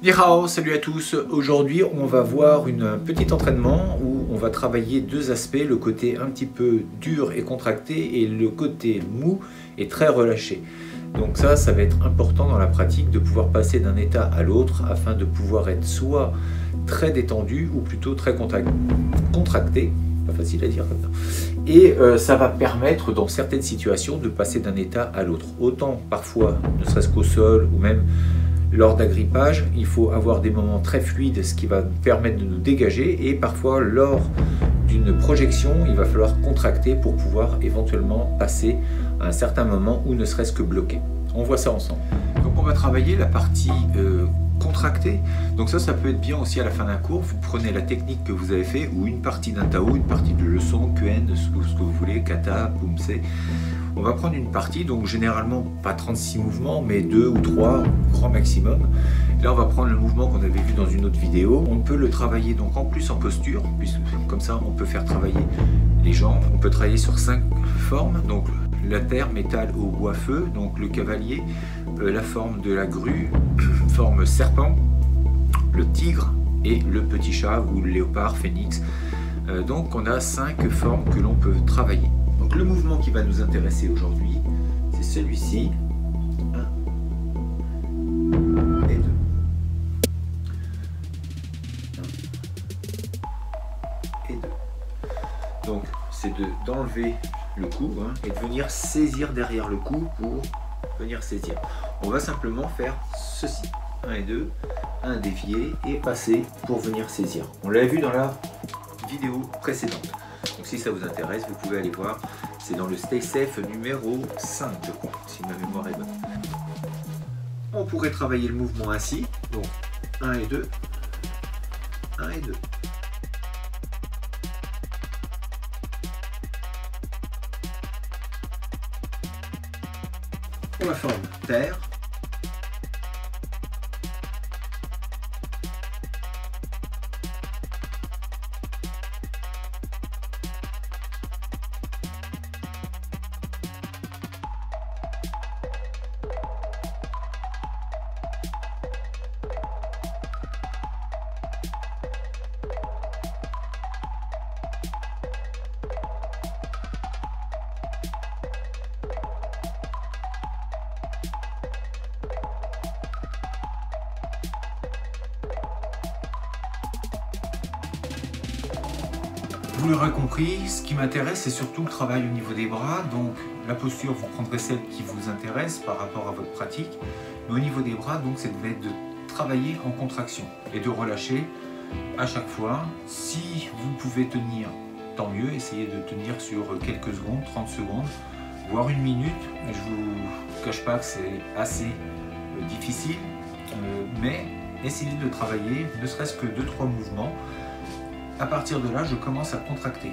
Nihao, salut à tous. Aujourd'hui, on va voir une petit entraînement où on va travailler deux aspects, le côté un petit peu dur et contracté et le côté mou et très relâché. Donc ça, ça va être important dans la pratique de pouvoir passer d'un état à l'autre afin de pouvoir être soit très détendu ou plutôt très contracté. Pas facile à dire comme ça. Et euh, ça va permettre dans certaines situations de passer d'un état à l'autre. Autant parfois, ne serait-ce qu'au sol ou même lors d'agrippage, il faut avoir des moments très fluides, ce qui va permettre de nous dégager. Et parfois, lors d'une projection, il va falloir contracter pour pouvoir éventuellement passer à un certain moment ou ne serait-ce que bloquer. On voit ça ensemble. Donc on va travailler la partie euh, contractée. Donc ça, ça peut être bien aussi à la fin d'un cours. Vous prenez la technique que vous avez fait ou une partie d'un Tao, une partie de leçon, QN, ce que vous voulez, Kata, Pumse. On va prendre une partie, donc généralement pas 36 mouvements, mais 2 ou 3 grand maximum. Là, on va prendre le mouvement qu'on avait vu dans une autre vidéo. On peut le travailler donc en plus en posture, puisque comme ça, on peut faire travailler les jambes. On peut travailler sur 5 formes, donc la terre, métal, eau, bois, feu, donc le cavalier, euh, la forme de la grue, forme serpent, le tigre et le petit chat ou le léopard, phénix. Euh, donc on a cinq formes que l'on peut travailler. Donc le mouvement qui va nous intéresser aujourd'hui, c'est celui-ci. 1 et 2. et 2. Donc c'est d'enlever le cou hein, et de venir saisir derrière le cou pour venir saisir. On va simplement faire ceci. 1 et 2, un dévier et passer pour venir saisir. On l'a vu dans la vidéo précédente. Donc si ça vous intéresse, vous pouvez aller voir. C'est dans le Stay Safe numéro 5, je crois, si ma mémoire est bonne. On pourrait travailler le mouvement ainsi. Donc 1 et 2. 1 et 2. Pour la forme terre, Vous l'aurez compris, ce qui m'intéresse, c'est surtout le travail au niveau des bras. Donc la posture, vous prendrez celle qui vous intéresse par rapport à votre pratique. Mais au niveau des bras, donc, c'est de travailler en contraction et de relâcher à chaque fois. Si vous pouvez tenir, tant mieux. Essayez de tenir sur quelques secondes, 30 secondes, voire une minute. Je vous cache pas que c'est assez euh, difficile, euh, mais essayez de travailler, ne serait-ce que 2-3 mouvements. À partir de là, je commence à contracter.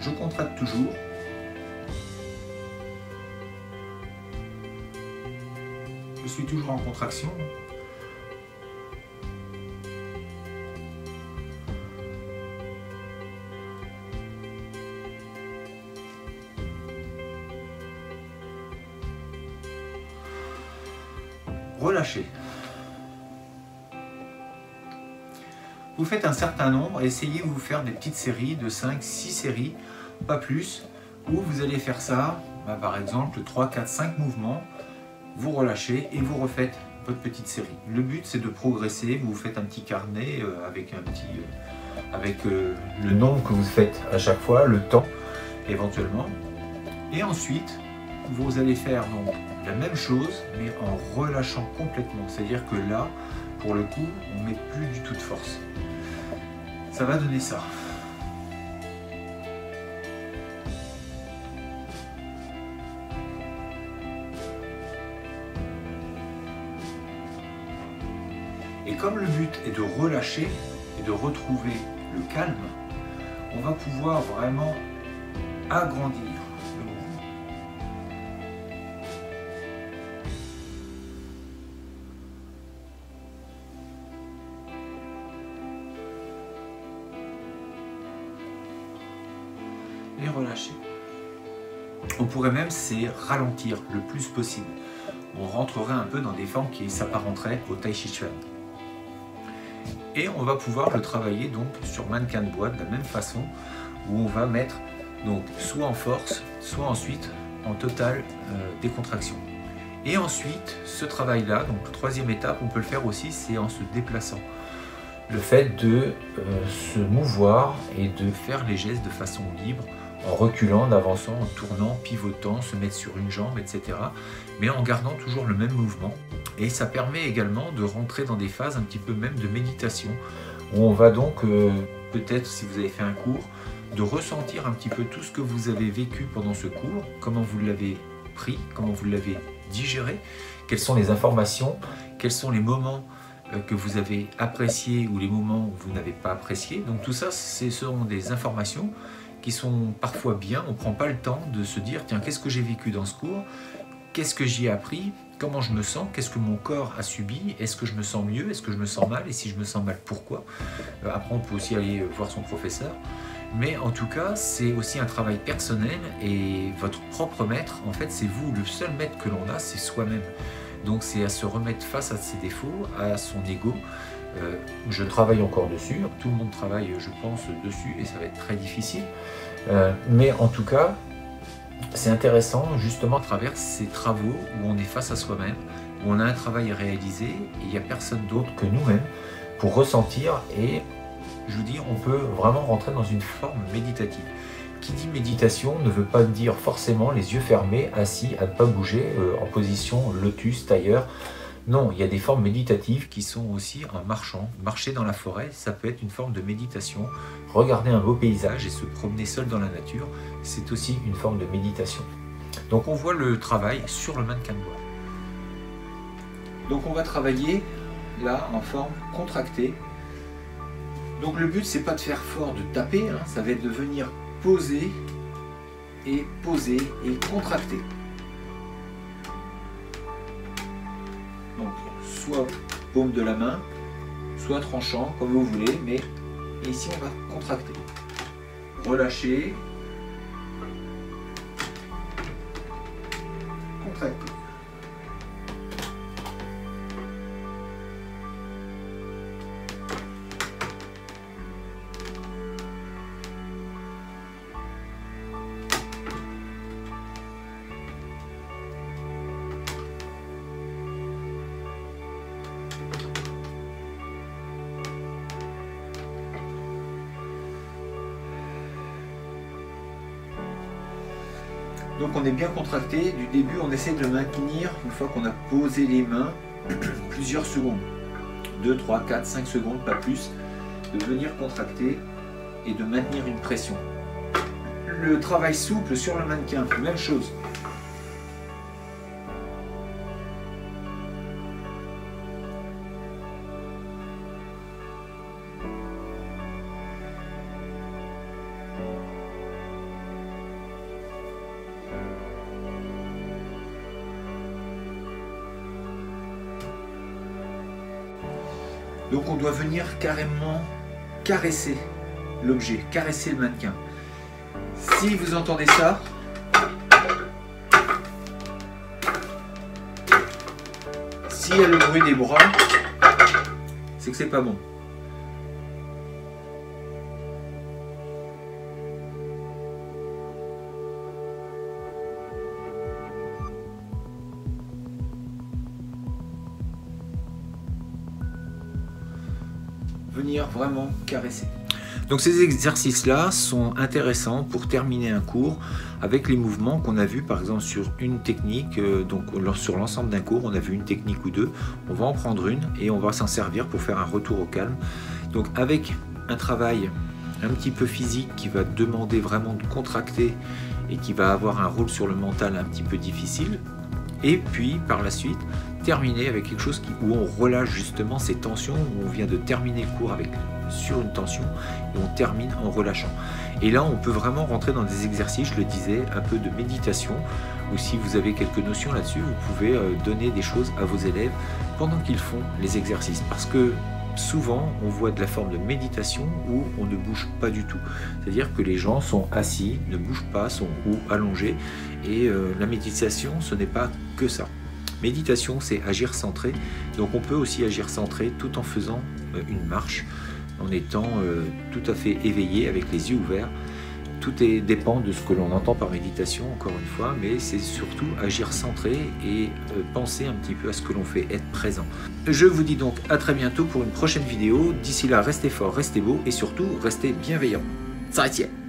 Je contracte toujours. Je suis toujours en contraction. Relâchez. Vous faites un certain nombre, essayez de vous faire des petites séries de 5, 6 séries, pas plus, où vous allez faire ça, bah, par exemple 3, 4, 5 mouvements, vous relâchez et vous refaites votre petite série. Le but c'est de progresser, vous faites un petit carnet euh, avec, un petit, euh, avec euh, le nom que vous faites à chaque fois, le temps éventuellement, et ensuite vous allez faire donc la même chose mais en relâchant complètement, c'est-à-dire que là, pour le coup, on met plus du tout de force. Ça va donner ça. Et comme le but est de relâcher et de retrouver le calme, on va pouvoir vraiment agrandir relâcher. On pourrait même c'est ralentir le plus possible. on rentrerait un peu dans des formes qui s'apparenteraient au Tai Chi Chuan. Et on va pouvoir le travailler donc sur mannequin de bois de la même façon, où on va mettre donc soit en force, soit ensuite en totale euh, décontraction. Et ensuite, ce travail-là, donc troisième étape, on peut le faire aussi, c'est en se déplaçant. Le fait de euh, se mouvoir et de faire les gestes de façon libre, en reculant, en avançant, en tournant, pivotant, se mettre sur une jambe, etc. Mais en gardant toujours le même mouvement. Et ça permet également de rentrer dans des phases un petit peu même de méditation, où on va donc, euh, peut-être si vous avez fait un cours, de ressentir un petit peu tout ce que vous avez vécu pendant ce cours, comment vous l'avez pris, comment vous l'avez digéré, quelles sont les informations, quels sont les moments euh, que vous avez appréciés ou les moments où vous n'avez pas apprécié. Donc tout ça, ce sont des informations sont parfois bien. On ne prend pas le temps de se dire, tiens, qu'est-ce que j'ai vécu dans ce cours? Qu'est-ce que j'y ai appris? Comment je me sens? Qu'est-ce que mon corps a subi? Est-ce que je me sens mieux? Est-ce que je me sens mal? Et si je me sens mal, pourquoi? Euh, Après, on peut aussi aller voir son professeur. Mais en tout cas, c'est aussi un travail personnel et votre propre maître, en fait, c'est vous. Le seul maître que l'on a, c'est soi-même. Donc c'est à se remettre face à ses défauts, à son ego. Euh, je travaille encore dessus, tout le monde travaille, je pense, dessus et ça va être très difficile. Euh, mais en tout cas, c'est intéressant justement à travers ces travaux où on est face à soi-même, où on a un travail à réaliser et il n'y a personne d'autre que nous-mêmes pour ressentir et je vous dis, on peut vraiment rentrer dans une forme méditative. Qui dit méditation ne veut pas dire forcément les yeux fermés, assis, à ne pas bouger, euh, en position lotus, tailleur. Non, il y a des formes méditatives qui sont aussi en marchant. Marcher dans la forêt, ça peut être une forme de méditation. Regarder un beau paysage et se promener seul dans la nature, c'est aussi une forme de méditation. Donc on voit le travail sur le mannequin de bois. Donc on va travailler là en forme contractée donc le but c'est pas de faire fort, de taper, hein. ça va être de venir poser et poser et contracter. Donc soit paume de la main, soit tranchant comme vous voulez, mais ici on va contracter. Relâcher. Contracter. Donc on est bien contracté. Du début, on essaie de maintenir une fois qu'on a posé les mains plusieurs secondes. 2, 3, 4, 5 secondes, pas plus. De venir contracter et de maintenir une pression. Le travail souple sur le mannequin, même chose. Donc on doit venir carrément caresser l'objet, caresser le mannequin. Si vous entendez ça, s'il y a le bruit des bras, c'est que c'est pas bon. Vraiment caresser. Donc ces exercices-là sont intéressants pour terminer un cours avec les mouvements qu'on a vus par exemple sur une technique, euh, donc sur l'ensemble d'un cours on a vu une technique ou deux, on va en prendre une et on va s'en servir pour faire un retour au calme. Donc avec un travail un petit peu physique qui va demander vraiment de contracter et qui va avoir un rôle sur le mental un petit peu difficile, et puis par la suite terminer avec quelque chose où on relâche justement ces tensions, où on vient de terminer le cours avec, sur une tension et on termine en relâchant. Et là, on peut vraiment rentrer dans des exercices, je le disais, un peu de méditation, ou si vous avez quelques notions là-dessus, vous pouvez euh, donner des choses à vos élèves pendant qu'ils font les exercices. Parce que souvent, on voit de la forme de méditation où on ne bouge pas du tout. C'est-à-dire que les gens sont assis, ne bougent pas, sont ou allongés. Et euh, la méditation, ce n'est pas que ça. Méditation, c'est agir centré. Donc on peut aussi agir centré tout en faisant euh, une marche, en étant euh, tout à fait éveillé avec les yeux ouverts. Tout dépend de ce que l'on entend par méditation, encore une fois, mais c'est surtout agir centré et euh, penser un petit peu à ce que l'on fait, être présent. Je vous dis donc à très bientôt pour une prochaine vidéo. D'ici là, restez fort, restez beau et surtout, restez bienveillant. 再见。